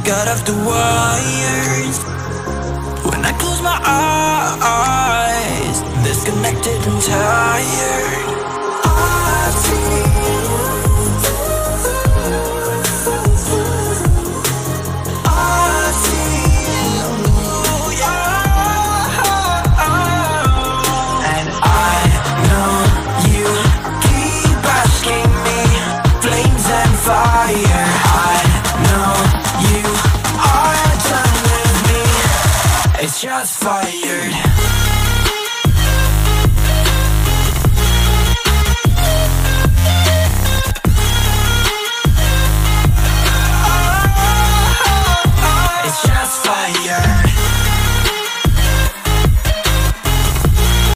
got off the wires. When I close my eyes Disconnected and tired. I And I just fired